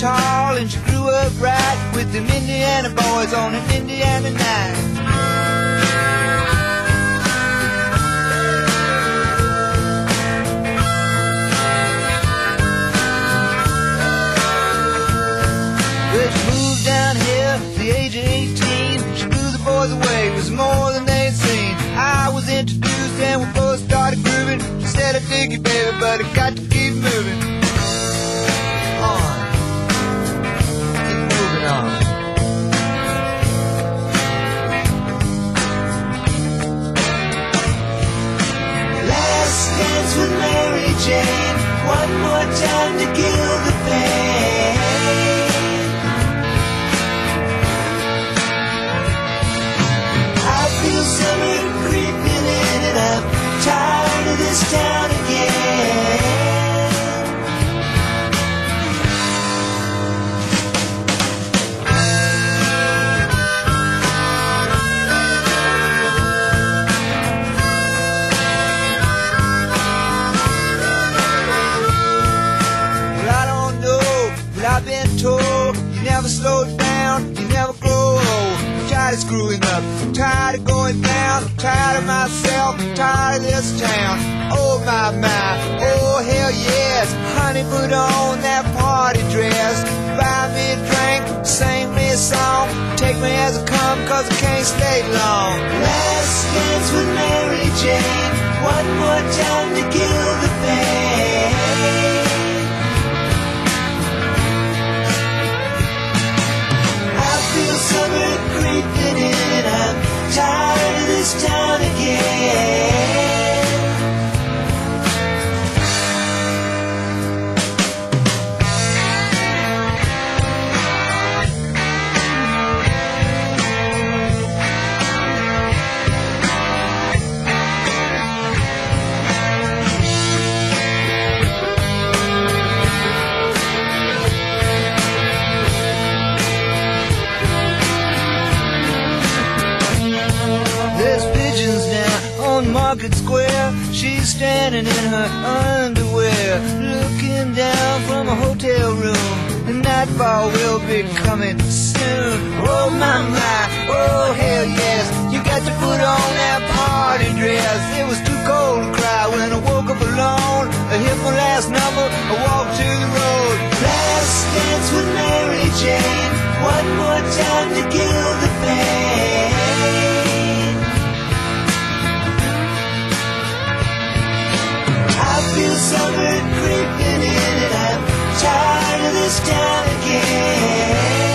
darling, she grew up right with them Indiana boys on an Indiana night. She moved down here the age of 18. She blew the boys away, it was more than they'd seen. I was introduced and we both started grooving. She said, I dig you, baby, but I got to keep moving. With Mary Jane. One more time to kill the pain. I've been told you never slow down, you never grow old. I'm tired of screwing up, I'm tired of going down, I'm tired of myself, I'm tired of this town. Oh my my, oh hell yes, honey, put on that party dress, buy me a drink, sing me a song, take me as I come, cause I can't stay long. Last dance with Mary Jane. One more time to kill the pain. Tired Market Square. She's standing in her underwear, looking down from a hotel room. The nightfall will be coming soon. Oh my my, oh hell yes. You got to put on that party dress. It was too cold to cry when I woke up alone. I hit my last number, I walked to the road. Last dance with Mary Jane. One more time to kill the pain. summer creeping in and I'm tired of this town again.